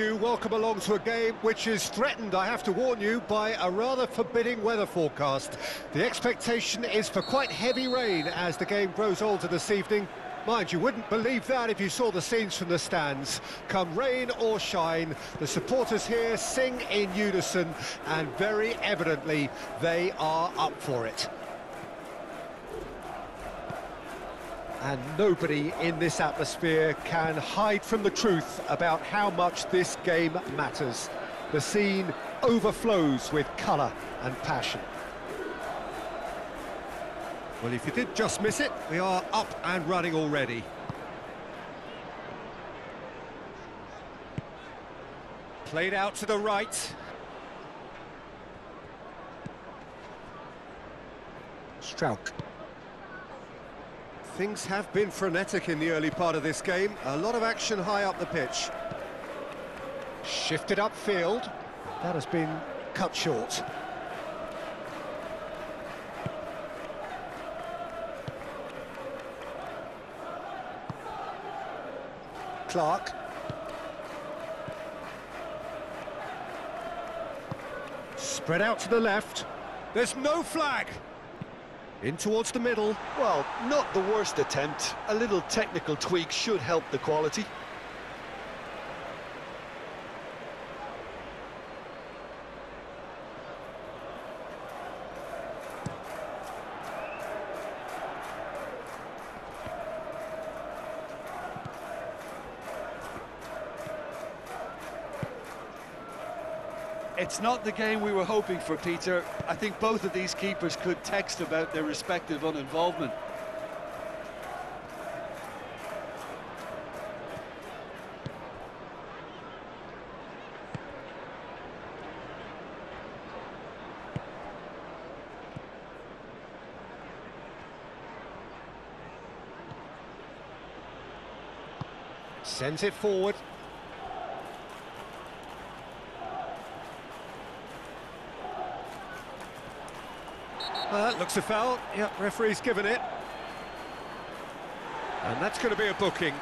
You welcome along to a game which is threatened, I have to warn you, by a rather forbidding weather forecast. The expectation is for quite heavy rain as the game grows older this evening. Mind, you wouldn't believe that if you saw the scenes from the stands. Come rain or shine, the supporters here sing in unison, and very evidently they are up for it. And nobody in this atmosphere can hide from the truth about how much this game matters. The scene overflows with colour and passion. Well, if you did just miss it, we are up and running already. Played out to the right. Struijk. Things have been frenetic in the early part of this game. A lot of action high up the pitch. Shifted upfield. That has been cut short. Clark. Spread out to the left. There's no flag. In towards the middle. Well, not the worst attempt. A little technical tweak should help the quality. It's not the game we were hoping for, Peter. I think both of these keepers could text about their respective uninvolvement. Sends it forward. Uh, looks a foul. Yep, referee's given it. And that's going to be a booking.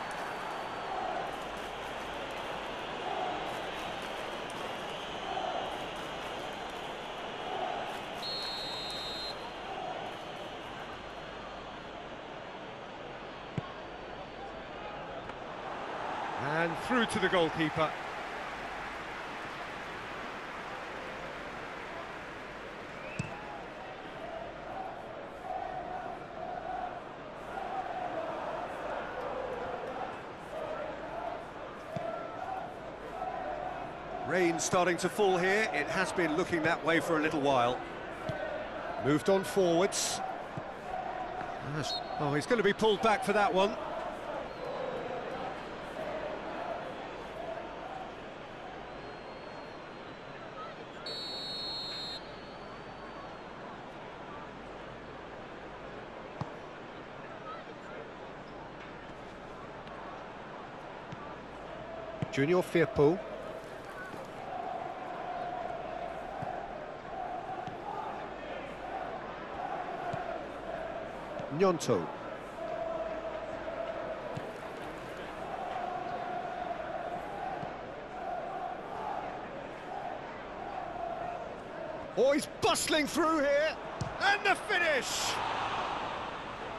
And through to the goalkeeper. Rain starting to fall here. It has been looking that way for a little while. Moved on forwards. Oh, he's going to be pulled back for that one. Junior Firpo. Oh, he's bustling through here. And the finish!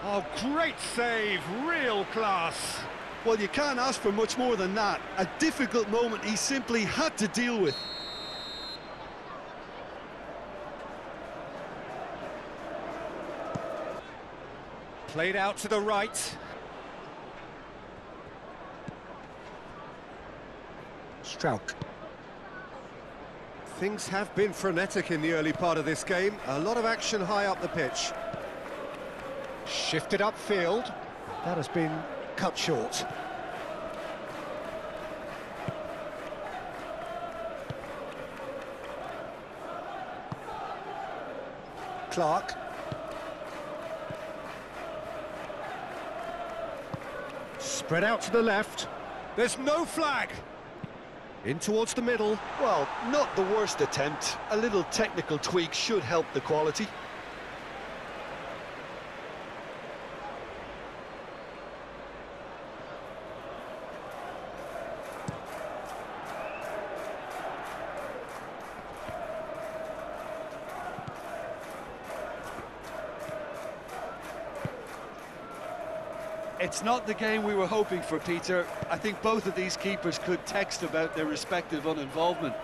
Oh, great save, real class. Well, you can't ask for much more than that. A difficult moment he simply had to deal with. Played out to the right. Struijk. Things have been frenetic in the early part of this game. A lot of action high up the pitch. Shifted upfield. That has been cut short. Clark. Spread out to the left. There's no flag. In towards the middle. Well, not the worst attempt. A little technical tweak should help the quality. It's not the game we were hoping for, Peter. I think both of these keepers could text about their respective uninvolvement.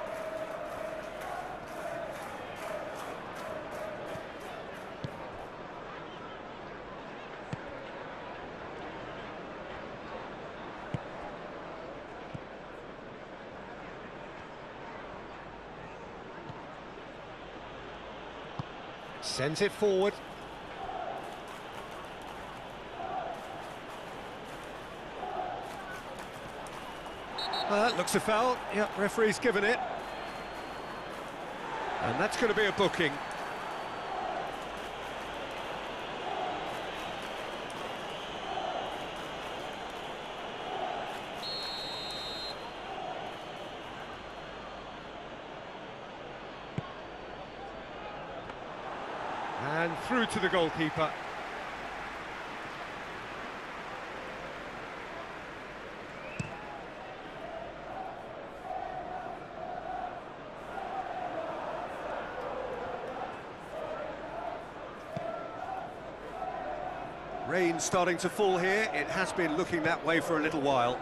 Sends it forward. Looks a foul. Yep, referee's given it. And that's going to be a booking. And through to the goalkeeper. Rain starting to fall here. It has been looking that way for a little while.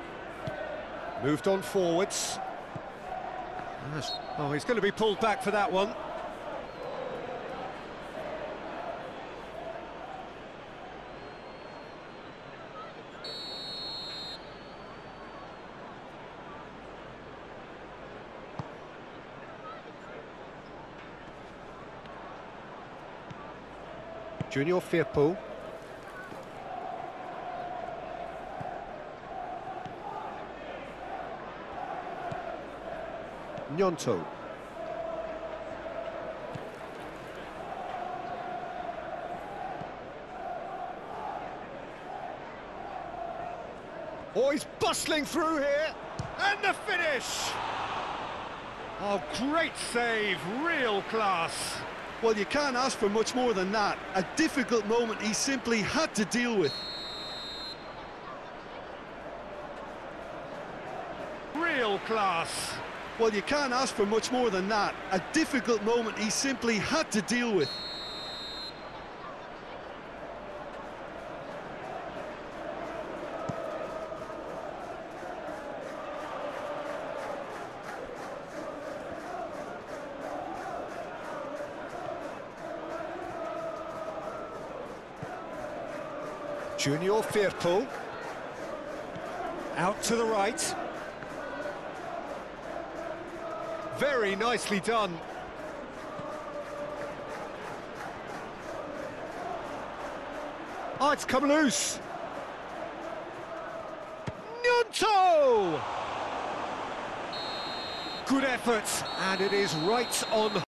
Moved on forwards. Oh, he's going to be pulled back for that one. Junior Firpo. Gnonto. Oh, he's bustling through here. And the finish! Oh, great save, real class. Well, you can't ask for much more than that. A difficult moment he simply had to deal with. Real class. Well, you can't ask for much more than that. A difficult moment he simply had to deal with. Junior Firpo. Out to the right. Very nicely done. Oh, it's come loose. Gnonto! Good effort, and it is right on